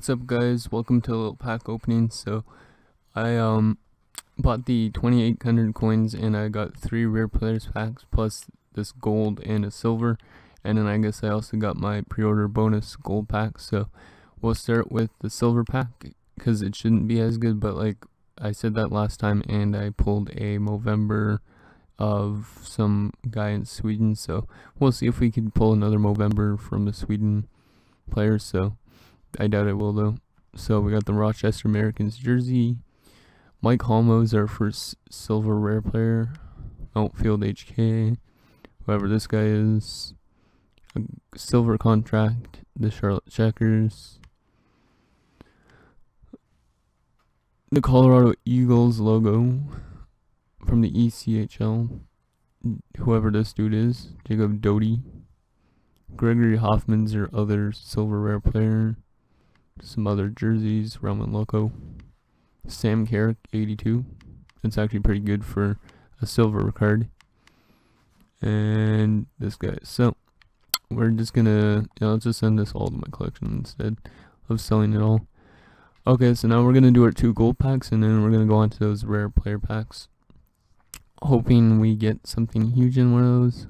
What's up guys? Welcome to a little pack opening. So I um bought the 2800 coins and I got three rare players packs plus this gold and a silver and then I guess I also got my pre-order bonus gold pack. So we'll start with the silver pack because it shouldn't be as good but like I said that last time and I pulled a Movember of some guy in Sweden so we'll see if we can pull another Movember from the Sweden players so I doubt it will though. So we got the Rochester Americans jersey. Mike Holmo's our first silver rare player. Oh, Outfield HK. Whoever this guy is. A silver contract. The Charlotte Checkers. The Colorado Eagles logo from the ECHL. Whoever this dude is. Jacob Doty. Gregory Hoffman's our other silver rare player some other jerseys, Roman Loco, Sam Carrick, 82. It's actually pretty good for a silver card. And this guy. So, we're just gonna, you know, let's just send this all to my collection instead of selling it all. Okay, so now we're gonna do our two gold packs, and then we're gonna go on to those rare player packs. Hoping we get something huge in one of those.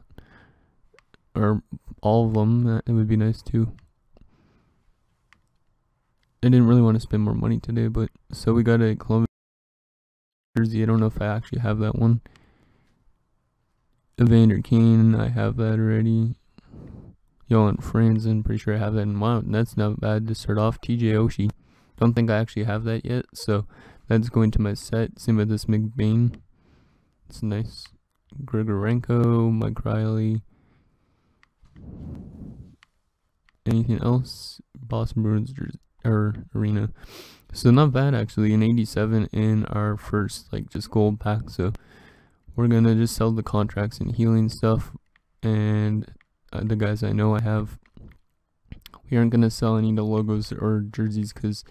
Or all of them, it would be nice too. I didn't really want to spend more money today, but so we got a Columbus jersey. I don't know if I actually have that one. Evander Kane, I have that already. Johan Franzen, pretty sure I have that. And wow, that's not bad to start off. TJ Oshie, don't think I actually have that yet, so that's going to my set. Same with this McBain. It's nice. Grigorenko, Mike Riley. Anything else? Boston Bruins jersey or arena. So not bad actually, an 87 in our first like just gold pack. So we're gonna just sell the contracts and healing stuff, and uh, the guys I know I have. We aren't gonna sell any of the logos or jerseys because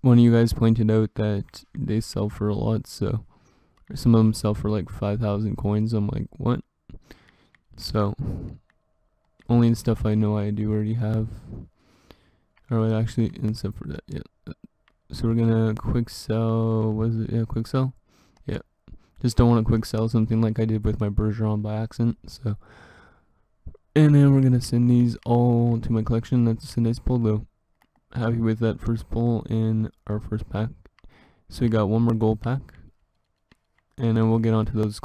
one of you guys pointed out that they sell for a lot. So some of them sell for like 5,000 coins. I'm like, what? So only the stuff I know I do already have. Alright, actually, except for that, uh, yeah. Uh, so we're gonna quick sell, what is it, yeah, quick sell? Yeah. Just don't want to quick sell something like I did with my Bergeron by accident, so. And then we're gonna send these all to my collection, that's nice pull though. Happy with that first pull in our first pack. So we got one more gold pack. And then we'll get on to those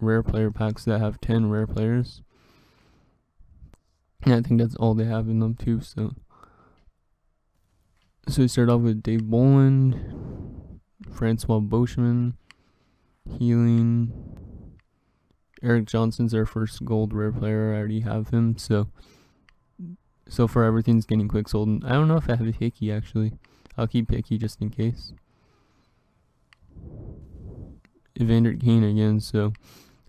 rare player packs that have 10 rare players. Yeah, I think that's all they have in them too. So, so we start off with Dave Bolland, Francois Beauchemin, Healing. Erik Johnson's our first gold rare player. I already have him. So, so far everything's getting quick sold. I don't know if I have a Hickey actually. I'll keep Hickey just in case. Evander Kane again. So,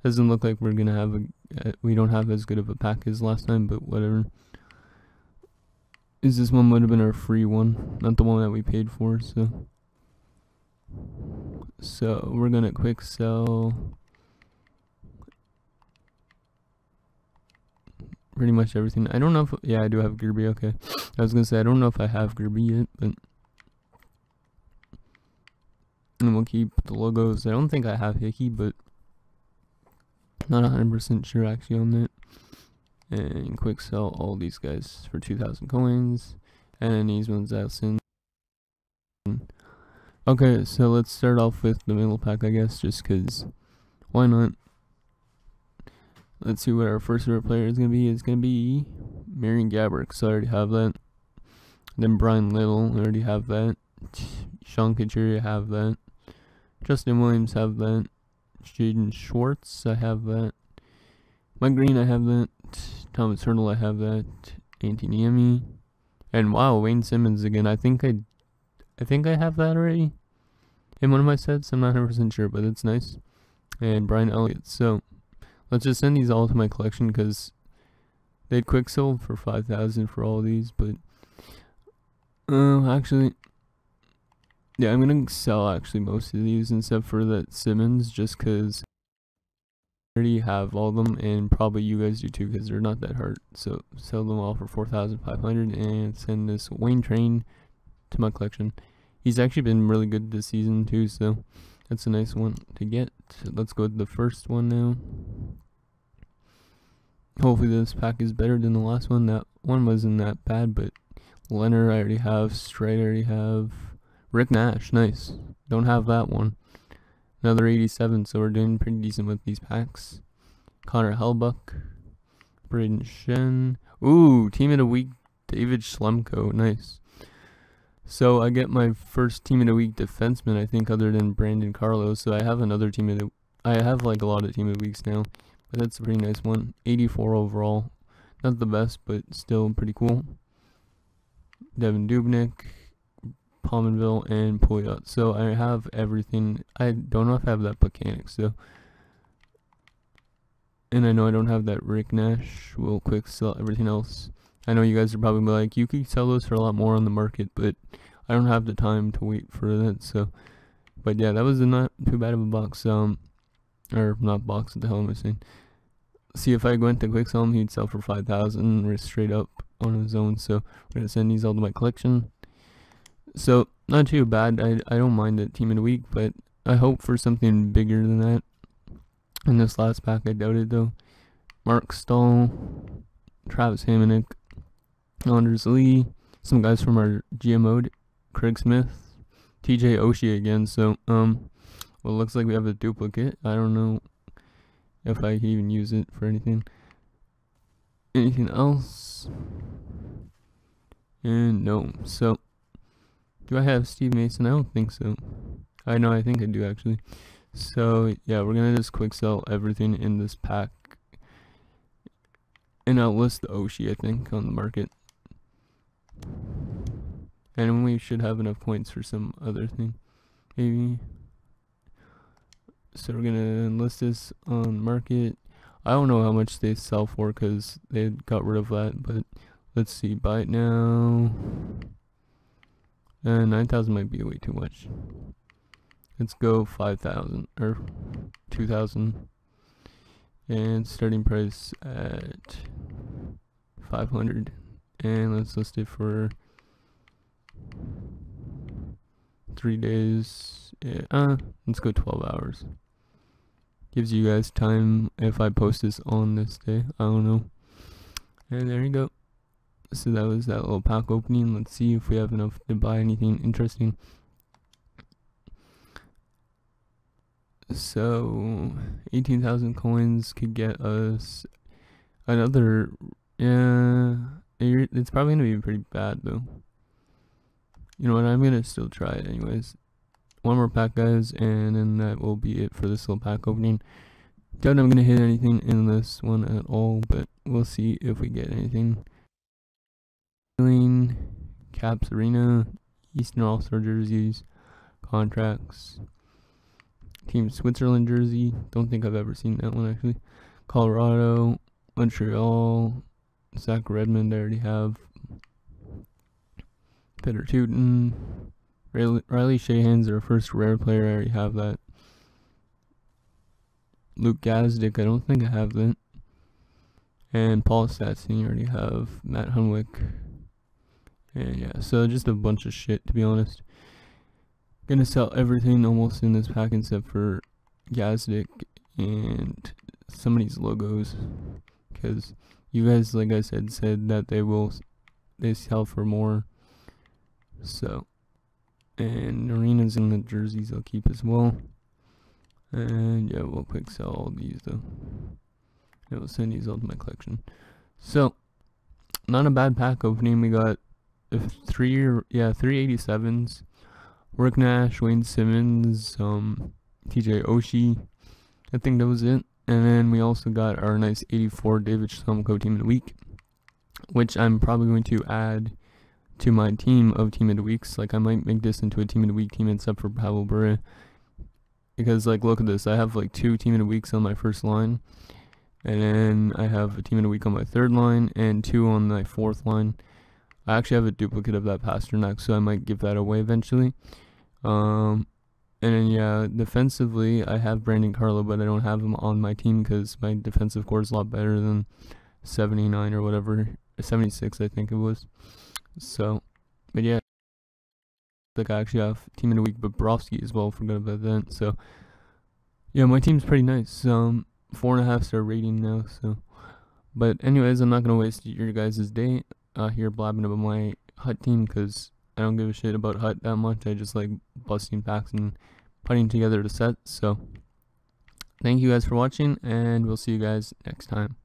doesn't look like we're gonna have a Uh, we don't have as good of a pack as last time, but whatever. Is this one would have been our free one, not the one that we paid for, so. So, we're gonna quick sell pretty much everything. I don't know if, yeah, I do have Gerby, okay. I was gonna say, I don't know if I have Gerby yet, but. And we'll keep the logos. I don't think I have Hickey, but not 100% sure actually on that. And quick sell all these guys for 2,000 coins. And these ones out soon. Okay, so let's start off with the middle pack, I guess, just because why not? Let's see what our first rare player is going to be. It's going to be Marian Gaborik, so I already have that. Then Bryan Little, I already have that. Sean Couturier, have that. Justin Williams, have that. Jaden Schwartz, I have that. Mike Green, I have that. Thomas Hertl, I have that. Antti Niemi. And wow, Wayne Simmonds again. I think I, I think I have that already. In one of my sets, I'm not 100% sure, but it's nice. And Brian Elliott. So, let's just send these all to my collection because they'd quick sold for 5000 for all these, but uh, actually, yeah, I'm gonna sell actually most of these except for that Simmonds just cause I already have all of them, and probably you guys do too, because they're not that hard. So sell them all for 4,500 and send this Wayne Train to my collection. He's actually been really good this season too, so that's a nice one to get. Let's go with the first one now. Hopefully this pack is better than the last one. That one wasn't that bad, but Leonard I already have, Straight I already have, Rick Nash, nice. Don't have that one. Another 87, so we're doing pretty decent with these packs. Connor Hellebuyck, Brayden Schenn. Ooh, team of the week, David Schlemko, nice. So I get my first team of the week defenseman, I think, other than Brandon Carlo. So I have another team of the. I have like a lot of team of the weeks now, but that's a pretty nice one. 84 overall, not the best, but still pretty cool. Devan Dubnyk, Pominville, and Pouliot. So I have everything. I don't know if I have that mechanics though. And I know I don't have that Rick Nash. We'll quick sell everything else. I know you guys are probably like, you could sell those for a lot more on the market, but I don't have the time to wait for that. So, but yeah, that was not too bad of a box. Um, or not box. What the hell am I saying? See, if I went to quick sell him, he'd sell for five thousand, straight up on his own. So we're gonna send these all to my collection. So not too bad. I I don't mind the team of the week, but I hope for something bigger than that. In this last pack, I doubt it though. Mark Staal, Travis Hamonic, Anders Lee, some guys from our GMO, Craig Smith, TJ Oshie again. So, um, well, looks like we have a duplicate. I don't know if I can even use it for anything. Anything else? And no. So, do I have Steve Mason? I don't think so. I know, I think I do actually. So, yeah, we're gonna just quick sell everything in this pack. And I'll list the Oshie, I think, on the market. And we should have enough points for some other thing. Maybe. So we're gonna list this on market. I don't know how much they sell for because they got rid of that, but let's see. Buy it now. Uh, 9,000 might be way too much. Let's go 5,000 or 2,000. And starting price at 500 and let's list it for three days. Yeah uh, let's go 12 hours. Gives you guys time if I post this on this day. I don't know. And there you go so that was that little pack opening let's see if we have enough to buy anything interesting so 18,000 coins could get us another yeah it's probably gonna be pretty bad though. You know what? I'm gonna still try it anyways. One more pack, guys, and then that will be it for this little pack opening. Doubt I'm gonna hit anything in this one at all, but we'll see if we get anything. Caps Arena, Eastern All Star jerseys, contracts, Team Switzerland jersey. Don't think I've ever seen that one actually. Colorado, Montreal, Zach Redmond, I already have. Peter Tootin. Riley, Riley Sheahan's our first rare player. I already have that. Luke Gazdic, I don't think I have that. And Paul Stastny, I already have. Matt Hunwick. And yeah, so just a bunch of shit, to be honest. Gonna sell everything almost in this pack except for Gazdic and some of these logos. Because you guys, like I said, said that they will they sell for more. So, and arenas and the jerseys I'll keep as well. And yeah, we'll quick sell all these though. I will send these all to my collection. So, not a bad pack opening. We got three, yeah, 387s. Rick Nash, Wayne Simmonds, um, TJ Oshie. I think that was it. And then we also got our nice 84 David Schlemko Team of the Week, which I'm probably going to add to my team of Team of the Weeks. Like, I might make this into a Team of the Week team except for Pavel Bure. Because, like, look at this. I have, like, two Team of the Weeks on my first line. And then I have a Team of the Week on my third line and two on my fourth line. I actually have a duplicate of that Pastrnak, so I might give that away eventually. Um, And then yeah, defensively, I have Brandon Carlo, but I don't have him on my team because my defensive core is a lot better than 79 or whatever, 76 I think it was. So, but yeah, like I actually have team of the week Bobrovsky as well. Forgot about that. So, yeah, my team's pretty nice. Um, four and a half star rating now. So, but anyways, I'm not gonna waste your guys' day out here blabbing about my hut team because I don't give a shit about hut that much. I just like busting packs and putting together the set. So thank you guys for watching and we'll see you guys next time.